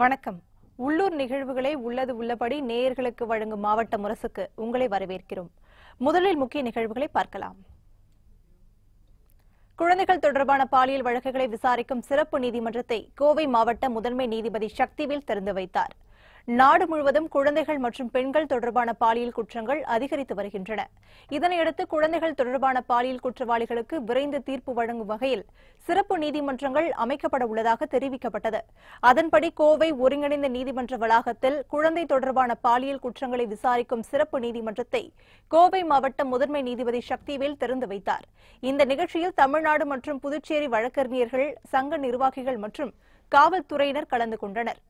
வணக்கம். உள்ளூர் நிகழ்வுகளை உள்ளது உள்ளபடி நேயர்களுக்கு வழங்கும் மாவட்ட முரசுக்கு உங்களை வரவேற்கிறோம். முதலில் முக்கிய நிகழ்வுகளை பார்க்கலாம். குழந்தைகள் தொடர்பான பாலியல் வழக்குகளை விசாரிக்கும் சிறப்பு நீதிமன்றத்தை கோவை மாவட்ட முதன்மை நீதிபதி சக்திவேல் திறந்து வைத்தார். நாடு முழுவதும் குழந்தைகள் மற்றும் பெண்கள் தொடர்பான பாலியல் குற்றங்கள் அதிகரித்து வருகின்றன. இதனையடுத்து குழந்தைகள் தொடர்பான பாலியல் குற்றவாளிகளுக்கு விரைந்து தீர்ப்பு வழங்கும் வகையில் சிறப்பு நீதிமன்றங்கள் அமைக்கப்பட உள்ளதாக தெரிவிக்கப்பட்டது. அதன்படி கோவை ஒருங்கிணைந்த நீதிமன்ற வளாகத்தில் குழந்தை தொடர்பான பாலியல் குற்றங்களை விசாரிக்கும் சிறப்பு நீதிமன்றத்தை கோவை மாவட்ட முதன்மை நீதிபதி சக்திவேல் திறந்து வைத்தார். இந்த நிகழ்ச்சியில் தமிழ்நாடு மற்றும் புதுச்சேரி வழக்கறிஞர்கள் சங்க நிர்வாகிகள் மற்றும் காவல்துறையினர் கலந்து கொண்டனர்.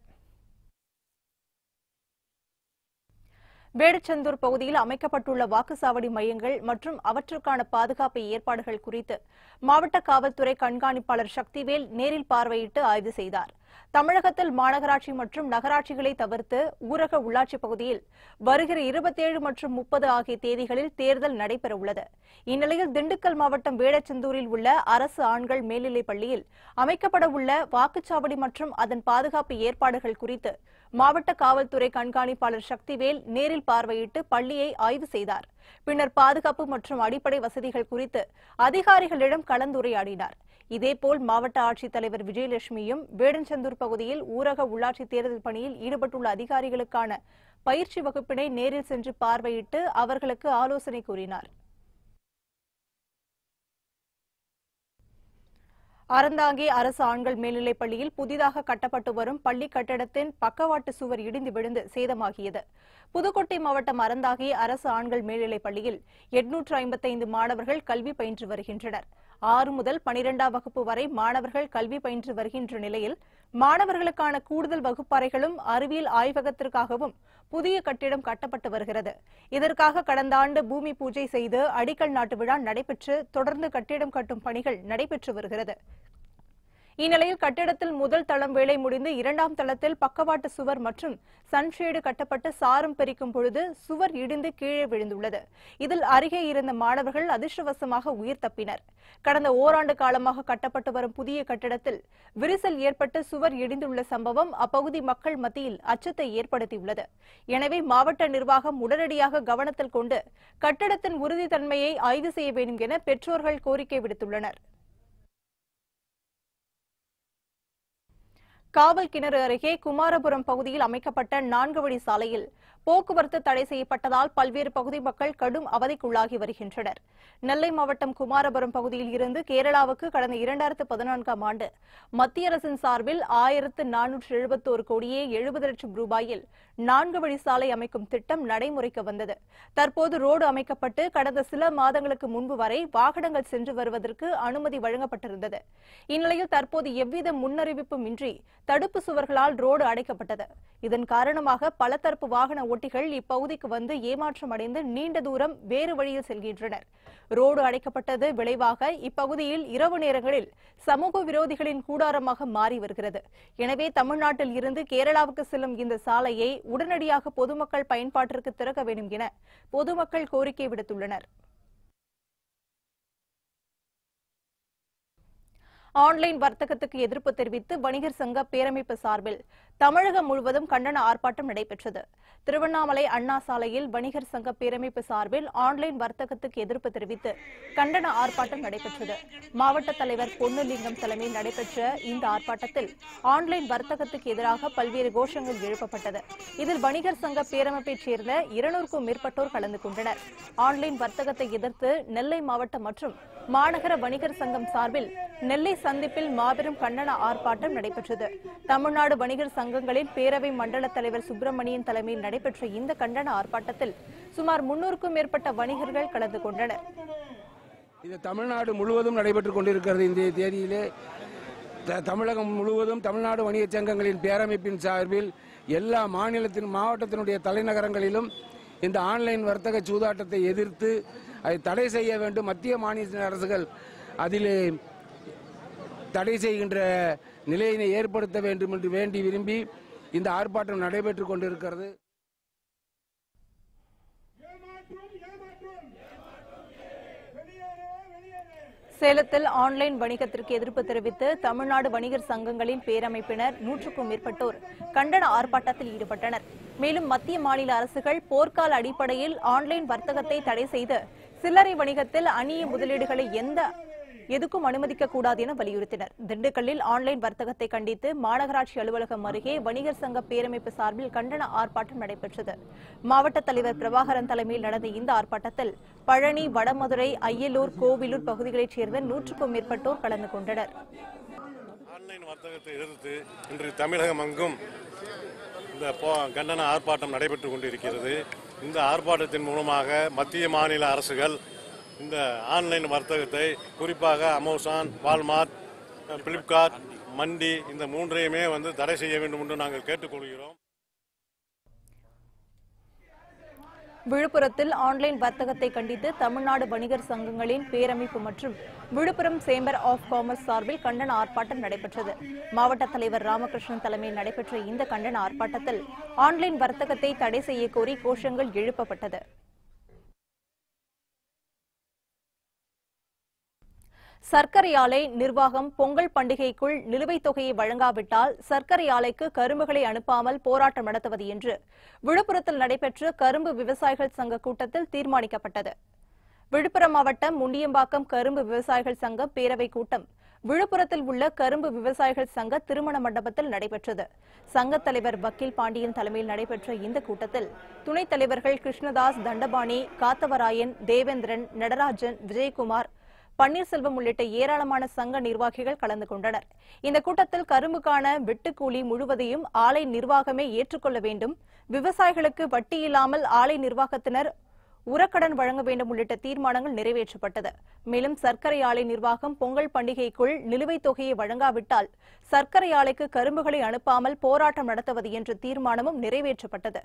வேடச்சந்தூர் பகுதியில் அமைக்கப்பட்டுள்ள வாக்குச்சாவடி மையங்கள் மற்றும் அவற்றுக்கான பாதுகாப்பு ஏற்பாடுகள் குறித்து மாவட்ட காவல்துறை கண்காணிப்பாளர் சக்திவேல் நேரில் பார்வையிட்டு ஆய்வு செய்தார். தமிழகத்தில் மாநகராட்சி மற்றும் நகராட்சிகளை தவிர்த்து ஊரக உள்ளாட்சி பகுதியில் வருகிற இருபத்தேழு மற்றும் முப்பது ஆகிய தேதிகளில் தேர்தல் நடைபெறவுள்ளது. இந்நிலையில் திண்டுக்கல் மாவட்டம் வேடச்சந்தூரில் உள்ள அரசு ஆண்கள் மேல்நிலைப் பள்ளியில் அமைக்கப்படவுள்ள வாக்குச்சாவடி மற்றும் அதன் பாதுகாப்பு ஏற்பாடுகள் குறித்து மாவட்ட காவல்துறை கண்காணிப்பாளர் சக்திவேல் நேரில் பார்வையிட்டு பள்ளியை ஆய்வு செய்தார். பின்னர் பாதுகாப்பு மற்றும் அடிப்படை வசதிகள் குறித்து அதிகாரிகளிடம் கலந்துரையாடினார். இதேபோல் மாவட்ட ஆட்சித்தலைவர் விஜயலட்சுமியும் வேடஞ்சந்தூர் பகுதியில் ஊரக உள்ளாட்சி தேர்தல் பணியில் ஈடுபட்டுள்ள அதிகாரிகளுக்கான பயிற்சி வகுப்பினை நேரில் சென்று பார்வையிட்டு அவர்களுக்கு ஆலோசனை கூறினார். அறந்தாங்கி அரசு ஆண்கள் மேல்நிலைப் பள்ளியில் புதிதாக கட்டப்பட்டு வரும் பள்ளி கட்டடத்தின் பக்கவாட்டு சுவர் இடிந்து விழுந்து சேதமாகியது. புதுக்கோட்டை மாவட்டம் அறந்தாங்கி அரசு ஆண்கள் மேல்நிலைப் பள்ளியில் எட்நூற்று ஐம்பத்தைந்து மாணவர்கள் கல்வி பயின்று வருகின்றனர். ஆறு முதல் பனிரெண்டாம் வகுப்பு வரை மாணவர்கள் கல்வி பயின்று வருகின்ற நிலையில் மாணவர்களுக்கான கூடுதல் வகுப்பறைகளும் அறிவியல் ஆய்வகத்திற்காகவும் புதிய கட்டிடம் கட்டப்பட்டு வருகிறது. இதற்காக கடந்த ஆண்டு பூமி பூஜை செய்து அடிக்கல் நாட்டு விழா நடைபெற்று தொடர்ந்து கட்டிடம் கட்டும் பணிகள் நடைபெற்று வருகிறது. இந்நிலையில் கட்டிடத்தில் முதல் தளம் வேலை முடிந்து இரண்டாம் தளத்தில் பக்கவாட்டு சுவர் மற்றும் சன்ஷேடு கட்டப்பட்டு சாரம் பிரிக்கும் பொழுது சுவர் இடிந்து கீழே விழுந்துள்ளது. இதில் அருகே இருந்த மாணவர்கள் அதிர்ஷ்டவசமாக உயிர் தப்பினர். கடந்த ஓராண்டு காலமாக கட்டப்பட்டு வரும் புதிய கட்டிடத்தில் விரிசல் ஏற்பட்டு சுவர் இடிந்துள்ள சம்பவம் அப்பகுதி மக்கள் மத்தியில் அச்சத்தை ஏற்படுத்தியுள்ளது. எனவே மாவட்ட நிர்வாகம் உடனடியாக கவனத்தில் கொண்டு கட்டிடத்தின் உறுதித்தன்மையை ஆய்வு செய்ய வேண்டும் என பெற்றோர்கள் கோரிக்கை விடுத்துள்ளனர். காவல் கிணறு அருகே குமாரபுரம் பகுதியில் அமைக்கப்பட்ட நான்கு வழி சாலையில் போக்குவரத்து தடை செய்யப்பட்டதால் பல்வேறு பகுதி மக்கள் கடும் அவதிக்குள்ளாகி வருகின்றனர். நெல்லை மாவட்டம் குமாரபுரம் பகுதியில் இருந்து கேரளாவுக்கு கடந்த இரண்டாயிரத்து பதினான்காம் ஆண்டு மத்திய அரசின் சார்பில் ஆயிரத்து நானூற்று எழுபத்தோரு கோடியே எழுபது லட்சம் ரூபாயில் நான்கு வழி சாலை அமைக்கும் திட்டம் நடைமுறைக்கு வந்தது. தற்போது ரோடு அமைக்கப்பட்டு கடந்த சில மாதங்களுக்கு முன்பு வரை வாகனங்கள் சென்று வருவதற்கு அனுமதி வழங்கப்பட்டிருந்தது. இந்நிலையில் தற்போது எவ்வித முன்னறிவிப்பும் இன்றி தடுப்பு சுவர்களால் ரோடு அடைக்கப்பட்டது. இதன் காரணமாக பல தரப்பு வாகன ஓட்டிகள் இப்பகுதிக்கு வந்து ஏமாற்றம் அடைந்து நீண்ட தூரம் வேறு வழியில் செல்கின்றனர். ரோடு அடைக்கப்பட்டது விளைவாக இப்பகுதியில் இரவு நேரங்களில் சமூக விரோதிகளின் கூடாரமாக மாறி வருகிறது. எனவே தமிழ்நாட்டில் இருந்து கேரளாவுக்கு செல்லும் இந்த சாலையை உடனடியாக பொதுமக்கள் பயன்பாட்டிற்கு திறக்க வேண்டும் என பொதுமக்கள் கோரிக்கை விடுத்துள்ளனர். ஆன்லைன் வர்த்தகத்துக்கு எதிர்ப்பு தெரிவித்து வணிகர் சங்க பேரமைப்பு சார்பில் தமிழகம் முழுவதும் கண்டன ஆர்ப்பாட்டம் நடைபெற்றது. திருவண்ணாமலை அண்ணா சாலையில் வணிகர் சங்க பேரமைப்பு சார்பில் ஆன்லைன் வர்த்தகத்துக்கு எதிர்ப்பு தெரிவித்து கண்டன ஆர்ப்பாட்டம் நடைபெற்றது. மாவட்ட தலைவர் பொன்னுலிங்கம் தலைமையில் நடைபெற்ற இந்த ஆர்ப்பாட்டத்தில் ஆன்லைன் வர்த்தகத்துக்கு எதிராக பல்வேறு கோஷங்கள் எழுப்பப்பட்டது. இதில் வணிகர் சங்க பேரமைப்பைச் சேர்ந்த இருநூறுக்கும் மேற்பட்டோர் கலந்து கொண்டனர். ஆன்லைன் வர்த்தகத்தை எதிர்த்து நெல்லை மாவட்டம் மற்றும் மாநகர வணிகர் சங்கம் சார்பில் நெல்லை சந்திப்பில் மாபெரும் கண்டன ஆர்ப்பாட்டம் நடைபெற்றது. தமிழ்நாடு வணிகர் சங்கங்களின் பேரவை மண்டல தலைவர் சுப்பிரமணியன் தலைமையில் நடைபெற்ற இந்த கண்டன ஆர்ப்பாட்டத்தில் சுமார் முன்னூறுக்கும் மேற்பட்ட வணிகர்கள் கலந்து கொண்டனர். இது தமிழ்நாடு முழுவதும் நடைபெற்றுக் கொண்டிருக்கிறது இந்த தேதியிலே. த- தமிழகம் முழுவதும் தமிழ்நாடு வணிகச் சங்கங்களின் பேரமைப்பின் சார்பில் எல்லா மாநிலத்தின் மாவட்டத்தினுடைய தலைநகரங்களிலும் இந்த ஆன்லைன் வர்த்தக சூதாட்டத்தை எதிர்த்து அதை தடை செய்ய வேண்டும். மத்திய மாநில அரசுகள் அதிலே தடை செய்கின்ற நிலையினை ஏற்படுத்த வேண்டும் என்று வேண்டி விரும்பி இந்த ஆர்ப்பாட்டம் நடைபெற்றுக் கொண்டிருக்கிறது. சேலத்தில் ஆன்லைன் வணிகத்திற்கு எதிர்ப்பு தெரிவித்து தமிழ்நாடு வணிகர் சங்கங்களின் பேரமைப்பினர் நூற்றுக்கும் மேற்பட்டோர் கண்டன ஆர்ப்பாட்டத்தில் ஈடுபட்டனர். மேலும் மத்திய மாநில அரசுகள் போர்க்கால அடிப்படையில் ஆன்லைன் வர்த்தகத்தை தடை செய்து சில்லறை வணிகத்தில் அந்நிய முதலீடுகளை எந்த எதுக்கும் அனுமதிக்க கூடாது என வலியுறுத்தினர். திண்டுக்கல்லில் ஆன்லைன் வர்த்தகத்தை கண்டித்து மாநகராட்சி அலுவலகம் அருகே வணிகர் சங்க பேரமைப்பு சார்பில் கண்டன ஆர்ப்பாட்டம் நடைபெற்றது. மாவட்ட தலைவர் பிரபாகரன் தலைமையில் நடந்த இந்த ஆர்ப்பாட்டத்தில் பழனி வடமதுரை அய்யலூர் கோவிலூர் பகுதிகளைச் சேர்ந்த நூற்றுக்கும் மேற்பட்டோர் கலந்து கொண்டனர். ஆன்லைன் வர்த்தகத்தை எதிர்த்து இன்று தமிழகம் அங்கும் இந்த கண்டன ஆர்ப்பாட்டம் நடைபெற்று கொண்டிருக்கிறது. இந்த ஆர்ப்பாட்டத்தின் மூலமாக மத்திய மாநில அரசுகள் இந்த ஆன்லைன் வர்த்தகத்தை குறிப்பாக அமேசான் வால்மார்ட் பிளிப்கார்ட் மண்டி இந்த மூன்றையுமே வந்து தடை செய்ய வேண்டும் என்று நாங்கள் கேட்டுக்கொள்கிறோம். விழுப்புரத்தில் ஆன்லைன் வர்த்தகத்தை கண்டித்து தமிழ்நாடு வணிகர் சங்கங்களின் பேரமைப்பு மற்றும் விழுப்புரம் சேம்பர் ஆஃப் காமர்ஸ் சார்பில் கண்டன ஆர்ப்பாட்டம் நடைபெற்றது. மாவட்ட தலைவர் ராமகிருஷ்ணன் தலைமையில் நடைபெற்ற இந்த கண்டன ஆர்ப்பாட்டத்தில் ஆன்லைன் வர்த்தகத்தை தடை செய்ய கோரி கோஷங்கள் எழுப்பப்பட்டது. சர்க்கரை ஆலை நிர்வாகம் பொங்கல் பண்டிகைக்குள் நிலுவைத் தொகையை வழங்காவிட்டால் சர்க்கரை ஆலைக்கு கரும்புகளை அனுப்பாமல் போராட்டம் நடத்துவது என்று விழுப்புரத்தில் நடைபெற்ற கரும்பு விவசாயிகள் சங்க கூட்டத்தில் தீர்மானிக்கப்பட்டது. விழுப்புரம் மாவட்டம் முண்டியம்பாக்கம் கரும்பு விவசாயிகள் சங்க பேரவைக் கூட்டம். விழுப்புரத்தில் உள்ள கரும்பு விவசாயிகள் சங்க திருமண மண்டபத்தில் நடைபெற்றது. சங்கத் தலைவர் வக்கீல் பாண்டியன் தலைமையில் நடைபெற்ற இந்த கூட்டத்தில் துணைத் தலைவர்கள் கிருஷ்ணதாஸ் தண்டபாணி காத்தவராயன் தேவேந்திரன் நடராஜன் விஜயகுமார் பன்னீர்செல்வம் உள்ளிட்ட ஏராளமான சங்க நிர்வாகிகள் கலந்து கொண்டனர். இந்த கூட்டத்தில் கரும்புக்கான வெட்டுக்கூலி முழுவதையும் ஆலை நிர்வாகமே ஏற்றுக்கொள்ள வேண்டும். விவசாயிகளுக்கு வட்டி இல்லாமல் ஆலை நிர்வாகத்தினர் உரக்கடன் வழங்க வேண்டும் உள்ளிட்ட தீர்மானங்கள் நிறைவேற்றப்பட்டது. மேலும் சர்க்கரை ஆலை நிர்வாகம் பொங்கல் பண்டிகைக்குள் நிலுவைத் தொகையை வழங்காவிட்டால் சர்க்கரை ஆலைக்கு கரும்புகளை அனுப்பாமல் போராட்டம் நடத்துவது என்ற தீர்மானமும் நிறைவேற்றப்பட்டது.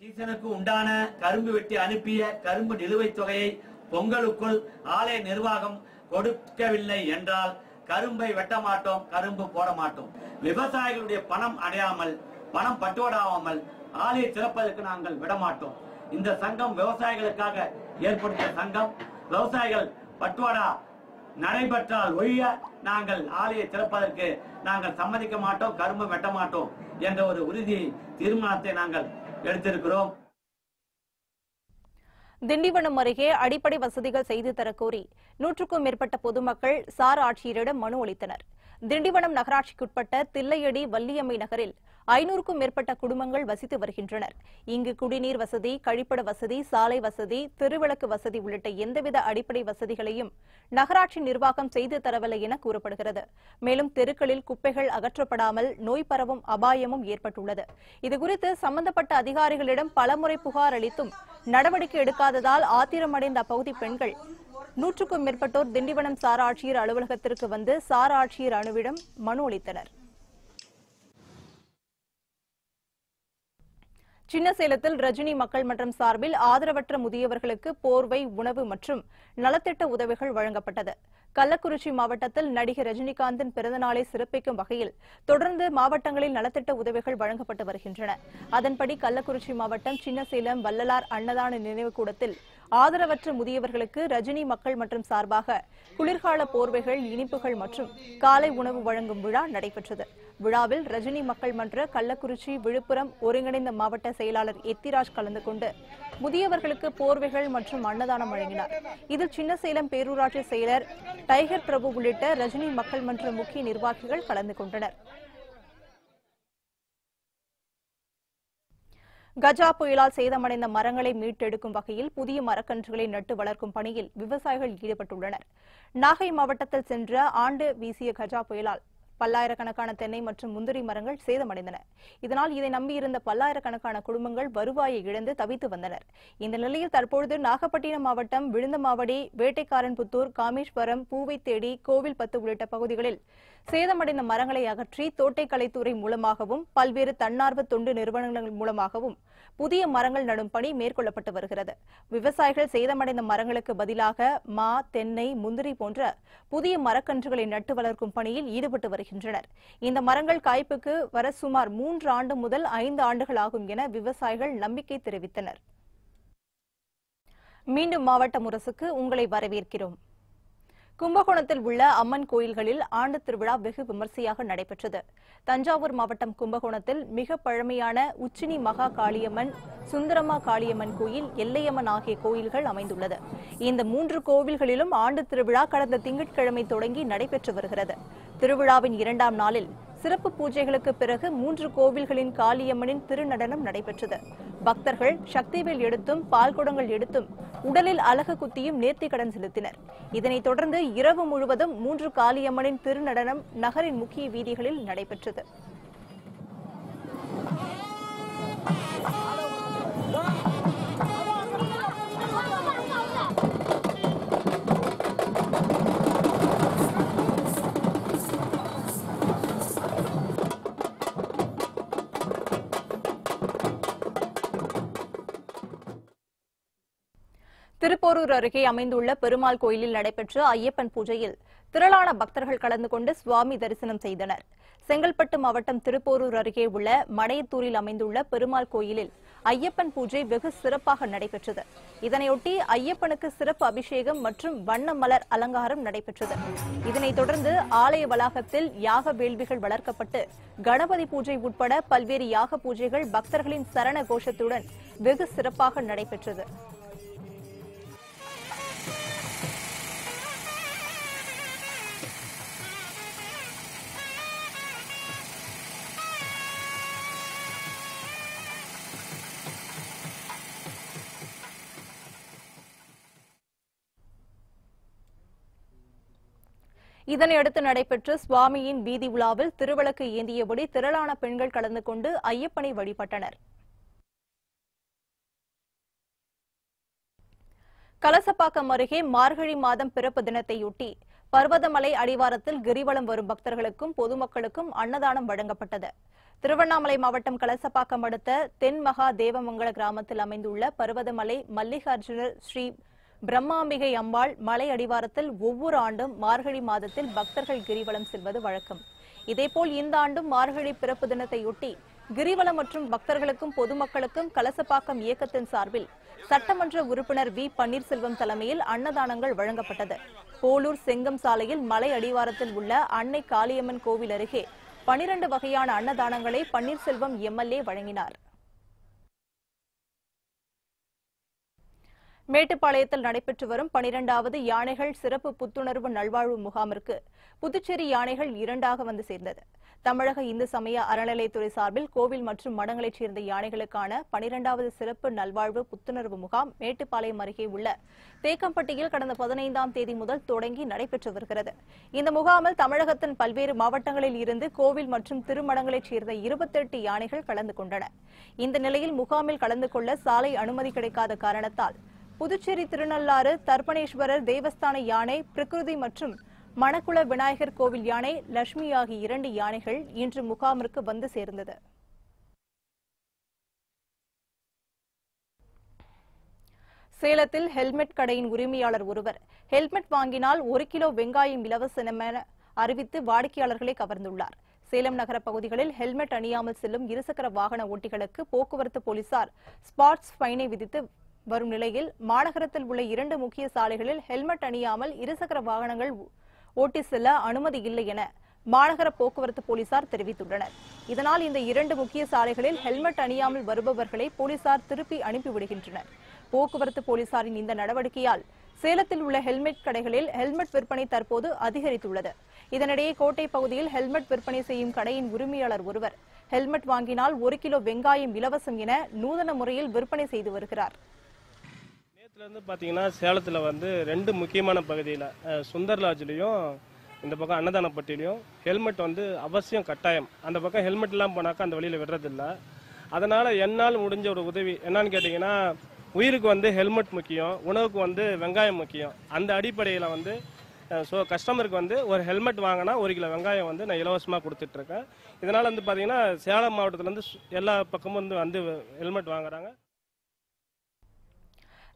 சீசனுக்கு உண்டான கரும்பு வெட்டி அனுப்பிய கரும்பு நிலுவைத் தொகையை பொங்கலுக்குள் ஆலய நிர்வாகம் கொடுக்கவில்லை என்றால் கரும்பை வெட்ட மாட்டோம் கரும்பு போட மாட்டோம். விவசாயிகளுடைய பணம் அடையாமல் பணம் பட்டுவடாமல் ஆலையை திறப்பதற்கு நாங்கள் விட மாட்டோம். இந்த சங்கம் விவசாயிகளுக்காக ஏற்படுத்திய சங்கம். விவசாயிகள் பட்டுவாடா நடைபெற்றால் ஒழிய நாங்கள் ஆலையை திறப்பதற்கு நாங்கள் சம்மதிக்க மாட்டோம் கரும்பு வெட்ட மாட்டோம் என்ற ஒரு உறுதி தீர்மானத்தை நாங்கள் எடுத்திருக்கிறோம். திண்டிவனம் அருகே அடிப்படை வசதிகள் செய்து தரக்கோரி நூற்றுக்கும் மேற்பட்ட பொதுமக்கள் சார் ஆட்சியரிடம் மனு அளித்தனர். திண்டிவனம் நகராட்சிக்குட்பட்ட தில்லையடி வள்ளியம்மை நகரில் ஐநூறுக்கும் மேற்பட்ட குடும்பங்கள் வசித்து வருகின்றனர். இங்கு குடிநீர் வசதி கழிப்பிட வசதி சாலை வசதி தெருவிளக்கு வசதி உள்ளிட்ட எந்தவித அடிப்படை வசதிகளையும் நகராட்சி நிர்வாகம் செய்து தரவில்லை என கூறப்படுகிறது. மேலும் தெருக்களில் குப்பைகள் அகற்றப்படாமல் நோய் பரவும் அபாயமும் ஏற்பட்டுள்ளது. இதுகுறித்து சம்பந்தப்பட்ட அதிகாரிகளிடம் பலமுறை புகார் அளித்தும் நடவடிக்கை எடுக்காததால் ஆத்திரமடைந்த அப்பகுதி பெண்கள் நூற்றுக்கும் மேற்பட்டோர் திண்டிவனம் சார் ஆட்சியர் அலுவலகத்திற்கு வந்து சார் ஆட்சியர் அணுவிடம் மனு அளித்தனர். சின்ன சேலத்தில் ரஜினி மக்கள் மன்றம் சார்பில் ஆதரவற்ற முதியவர்களுக்கு போர்வை உணவு மற்றும் நலத்திட்ட உதவிகள் வழங்கப்பட்டது. கள்ளக்குறிச்சி மாவட்டத்தில் நடிகர் ரஜினிகாந்தின் பிறந்தநாளை சிறப்பிக்கும் வகையில் தொடர்ந்து மாவட்டங்களில் நலத்திட்ட உதவிகள் வழங்கப்பட்டு வருகின்றன. அதன்படி கள்ளக்குறிச்சி மாவட்டம் சின்னசேலம் வள்ளலார் அன்னதான நினைவு கூடத்தில் ஆதரவற்ற முதியவர்களுக்கு ரஜினி மக்கள் மற்றும் சார்பாக குளிர்கால போர்வைகள் இனிப்புகள் மற்றும் காலை உணவு வழங்கும் விழா நடைபெற்றது. விழாவில் ரஜினி மக்கள் மன்ற கள்ளக்குறிச்சி விழுப்புரம் ஒருங்கிணைந்த மாவட்ட செயலாளர் எத்திராஜ் கலந்து கொண்டு முதியவர்களுக்கு போர்வைகள் மற்றும் அன்னதானம் வழங்கினார். இதில் சின்னசேலம் பேரூராட்சி செயலர் டைகர் பிரபு உள்ளிட்ட ரஜினி மக்கள் மன்ற முக்கிய நிர்வாகிகள் கலந்து கொண்டனர். கஜா புயலால் சேதமடைந்த மரங்களை மீட்டெடுக்கும் வகையில் புதிய மரக்கன்றுகளை நட்டு வளர்க்கும் பணியில் விவசாயிகள் ஈடுபட்டுள்ளனர். நாகை மாவட்டத்தில் சென்ற ஆண்டு வீசிய கஜா புயலால் பல்லாயிரக்கணக்கான தென்னை மற்றும் முந்திரி மரங்கள் சேதமடைந்தன. இதனால் இதை நம்பியிருந்த பல்லாயிரக்கணக்கான குடும்பங்கள் வருவாயை இழந்து தவித்து வந்தனர். இந்த நிலையில் தற்பொழுது நாகப்பட்டினம் மாவட்டம் விழுந்தமாவடி வேட்டைக்காரன்புத்தூர் காமேஸ்வரம் பூவைத்தேடி கோவில்பத்து உள்ளிட்ட பகுதிகளில் சேதமடைந்த மரங்களை அகற்றி தோட்டைக்கலைத்துறை மூலமாகவும் பல்வேறு தன்னார்வ தொண்டு நிறுவனங்கள் மூலமாகவும் புதிய மரங்கள் நடும் பணி மேற்கொள்ளப்பட்டு வருகிறது. விவசாயிகள் சேதமடைந்த மரங்களுக்கு பதிலாக மா தென்னை முந்திரி போன்ற புதிய மரக்கன்றுகளை நட்டு வளர்க்கும் பணியில் ஈடுபட்டு வருகின்றனர். இந்த மரங்கள் காய்ப்புக்கு வர சுமார் மூன்று ஆண்டு முதல் ஐந்து ஆண்டுகள் ஆகும் என விவசாயிகள் நம்பிக்கை தெரிவித்தனர். மீண்டும் மாவட்ட முரசுக்கு உங்களை வரவேற்கிறோம். கும்பகோணத்தில் உள்ள அம்மன் கோயில்களில் ஆண்டு திருவிழா வெகு விமர்சையாக நடைபெற்றது. தஞ்சாவூர் மாவட்டம் கும்பகோணத்தில் மிக பழமையான உச்சினி மகா காளியம்மன் சுந்தரமா காளியம்மன் கோயில் எல்லையம்மன் ஆகிய கோயில்கள் அமைந்துள்ளது. இந்த மூன்று கோவில்களிலும் ஆண்டு திருவிழா கடந்த திங்கட்கிழமை தொடங்கி நடைபெற்று வருகிறது. திருவிழாவின் இரண்டாம் நாளில் சிறப்பு பூஜைகளுக்கு பிறகு மூன்று கோவில்களின் காளியம்மனின் திருநடனம் நடைபெற்றது. பக்தர்கள் சக்திவேல் எடுத்தும் பால்குடங்கள் எடுத்தும் உடலில் அலகு குத்தியும் நேர்த்திக்கடன் செலுத்தினர். இதனைத் தொடர்ந்து இரவு முழுவதும் மூன்று காளியம்மனின் திருநடனம் நகரின் முக்கிய வீதிகளில் நடைபெற்றது. திருப்போரூர் அருகே அமைந்துள்ள பெருமாள் கோயிலில் நடைபெற்ற ஐயப்பன் பூஜையில் திரளான பக்தர்கள் கலந்து கொண்டு சுவாமி தரிசனம் செய்தனர். செங்கல்பட்டு மாவட்டம் திருப்போரூர் அருகே உள்ள மடையத்தூரில் அமைந்துள்ள பெருமாள் கோயிலில் ஐயப்பன் பூஜை வெகு சிறப்பாக நடைபெற்றது. இதனையொட்டி ஐயப்பனுக்கு சிறப்பு அபிஷேகம் மற்றும் வண்ண மலர் அலங்காரம் நடைபெற்றது. இதனைத் தொடர்ந்து ஆலய வளாகத்தில் யாக வேள்விகள் வளர்க்கப்பட்டு கணபதி பூஜை உட்பட பல்வேறு யாக பூஜைகள் பக்தர்களின் சரண கோஷத்துடன் வெகு சிறப்பாக நடைபெற்றது. இதனையடுத்து நடைபெற்ற சுவாமியின் வீதி உலாவில் திருவிளக்கு ஏந்தியபடி திரளான பெண்கள் கலந்து கொண்டு ஐயப்பனை வழிபட்டனர். கலசப்பாக்கம் அருகே மார்கழி மாதம் பிறப்பு தினத்தையொட்டி பர்வதமலை அடிவாரத்தில் கிரிவலம் வரும் பக்தர்களுக்கும் பொதுமக்களுக்கும் அன்னதானம் வழங்கப்பட்டது. திருவண்ணாமலை மாவட்டம் கலசப்பாக்கம் அடுத்த தென்மகா தேவமங்கல கிராமத்தில் அமைந்துள்ள பர்வதமலை மல்லிகார்ஜுனர் ஸ்ரீ பிரம்மாம்பிகை அம்பாள் மலை அடிவாரத்தில் ஒவ்வொரு ஆண்டும் மார்கழி மாதத்தில் பக்தர்கள் கிரிவலம் செல்வது வழக்கம். இதேபோல் இந்த ஆண்டும் மார்கழி பிறப்பு தினத்தையொட்டி கிரிவலம் மற்றும் பக்தர்களுக்கும் பொதுமக்களுக்கும் கலசப்பாக்கம் இயக்கத்தின் சார்பில் சட்டமன்ற உறுப்பினர் வி. பன்னீர்செல்வம் தலைமையில் அன்னதானங்கள் வழங்கப்பட்டது. போலூர் செங்கம் சாலையில் மலை அடிவாரத்தில் உள்ள அன்னை காளியம்மன் கோவில் அருகே பனிரண்டு வகையான அன்னதானங்களை பன்னீர்செல்வம் எம்எல்ஏ வழங்கினார். மேட்டுப்பாளையத்தில் நடைபெற்று வரும் பனிரெண்டாவது யானைகள் சிறப்பு புத்துணர்வு நல்வாழ்வு முகாமிற்கு புதுச்சேரி யானைகள் இரண்டாக வந்து சேர்ந்தது. தமிழக இந்து சமய அறநிலையத்துறை சார்பில் கோவில் மற்றும் மடங்களைச் சேர்ந்த யானைகளுக்கான பனிரெண்டாவது சிறப்பு நல்வாழ்வு புத்துணர்வு முகாம் மேட்டுப்பாளையம் அருகே உள்ள தேக்கம்பட்டியில் கடந்த பதினைந்தாம் தேதி முதல் தொடங்கி நடைபெற்று வருகிறது. இந்த முகாமில் தமிழகத்தின் பல்வேறு மாவட்டங்களில் இருந்து கோவில் மற்றும் திருமடங்களைச் சேர்ந்த இருபத்தெட்டு யானைகள் கலந்து கொண்டன. இந்த நிலையில் முகாமில் கலந்து கொள்ள சாலை அனுமதி கிடைக்காத காரணத்தால் புதுச்சேரி திருநள்ளாறு தர்ப்பணேஸ்வரர் தேவஸ்தான யானை பிரகிருதி மற்றும் மணக்குள விநாயகர் கோவில் யானை லட்சுமி ஆகிய இரண்டு யானைகள் இன்று முகாமிற்கு வந்து சேர்ந்தது. சேலத்தில் ஹெல்மெட் கடையின் உரிமையாளர் ஒருவர் ஹெல்மெட் வாங்கினால் ஒரு கிலோ வெங்காயம் இலவசமென என அறிவித்து வாடிக்கையாளர்களை கவர்ந்துள்ளார். சேலம் நகர பகுதிகளில் ஹெல்மெட் அணியாமல் செல்லும் இருசக்கர வாகன ஓட்டிகளுக்கு போக்குவரத்து போலீசார் ஸ்பாட்ஸ் ஃபைனை விதித்து வரும் நிலையில் மாநகரத்தில் உள்ள இரண்டு முக்கிய சாலைகளில் ஹெல்மெட் அணியாமல் இருசக்கர வாகனங்கள் ஓட்டி செல்ல அனுமதி இல்லை என மாநகர போக்குவரத்து போலீசார் தெரிவித்துள்ளனர். இதனால் இந்த இரண்டு முக்கிய சாலைகளில் ஹெல்மெட் அணியாமல் வருபவர்களை போலீசார் திருப்பி அனுப்பிவிடுகின்றனர் போக்குவரத்து போலீசாரின் இந்த நடவடிக்கையால் சேலத்தில் உள்ள ஹெல்மெட் கடைகளில் ஹெல்மெட் விற்பனை தற்போது அதிகரித்துள்ளது. இதனிடையே கோட்டை பகுதியில் ஹெல்மெட் விற்பனை செய்யும் கடையின் உரிமையாளர் ஒருவர் ஹெல்மெட் வாங்கினால் ஒரு கிலோ வெங்காயம் இலவசம் என நூதன முறையில் விற்பனை செய்து வருகிறார். வந்து பார்த்தீங்கன்னா சேலத்தில் வந்து ரெண்டு முக்கியமான பகுதியில் சுந்தர்லாஜ்லேயும் இந்த பக்கம் அன்னதானப்பட்டிலையும் ஹெல்மெட் வந்து அவசியம் கட்டாயம். அந்த பக்கம் ஹெல்மெட்லாம் போனாக்கா அந்த வழியில் விடுறதில்ல. அதனால் என்னால் முடிஞ்ச ஒரு உதவி என்னன்னு கேட்டிங்கன்னா உயிருக்கு வந்து ஹெல்மெட் முக்கியம் உணவுக்கு வந்து வெங்காயம் முக்கியம். அந்த அடிப்படையில் வந்து ஸோ கஸ்டமருக்கு வந்து ஒரு ஹெல்மெட் வாங்கினா ஒரு கிலோ வெங்காயம் வந்து நான் இலவசமாக கொடுத்துட்ருக்கேன். இதனால் வந்து பார்த்தீங்கன்னா சேலம் மாவட்டத்துலேருந்து எல்லா பக்கமும் வந்து வந்து ஹெல்மெட் வாங்குறாங்க.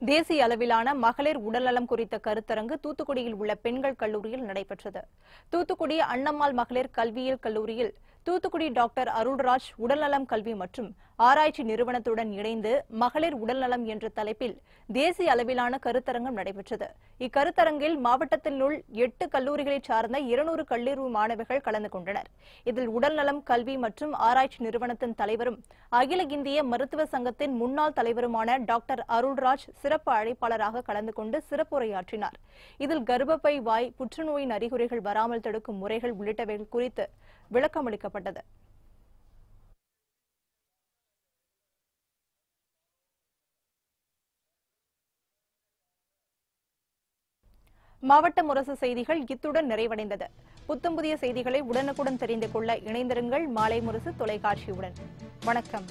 தேசிய அளவிலான மகளிர் உடல்நலம் குறித்த கருத்தரங்கு தூத்துக்குடியில் உள்ள பெண்கள் கல்லூரியில் நடைபெற்றது. தூத்துக்குடி அண்ணம்மாள் மகளிர் கல்வியியல் கல்லூரியில் தூத்துக்குடி டாக்டர் அருள்ராஜ் உடல்நலம் கல்வி மற்றும் ஆராய்ச்சி நிறுவனத்துடன் இணைந்து மகளிர் உடல்நலம் என்ற தலைப்பில் தேசிய அளவிலான கருத்தரங்கம் நடைபெற்றது. இக்கருத்தரங்கில் மாவட்டத்தில் உள்ள எட்டு கல்லூரிகளைச் சார்ந்த இருநூறு கல்லூரி மாணவர்கள் கலந்து கொண்டனர். இதில் உடல்நலம் கல்வி மற்றும் ஆராய்ச்சி நிறுவனத்தின் தலைவரும் அகில இந்திய மருத்துவ சங்கத்தின் முன்னாள் தலைவருமான டாக்டர் அருள்ராஜ் சிறப்பு அழைப்பாளராக கலந்து கொண்டு சிறப்புரையாற்றினார். இதில் கர்ப்பப்பை வாய் புற்றுநோயின் அறிகுறிகள் வராமல் தடுக்கும் முறைகள் உள்ளிட்டவைகள் குறித்து விளக்கமளிக்கப்பட்டது. மாவட்ட முரசு செய்திகள் இத்துடன் நிறைவடைந்தது. புத்தம் புதிய செய்திகளை உடனுக்குடன் தெரிந்து கொள்ள இணைந்திருங்கள். மாலை முரசு தொலைக்காட்சியுடன். வணக்கம்.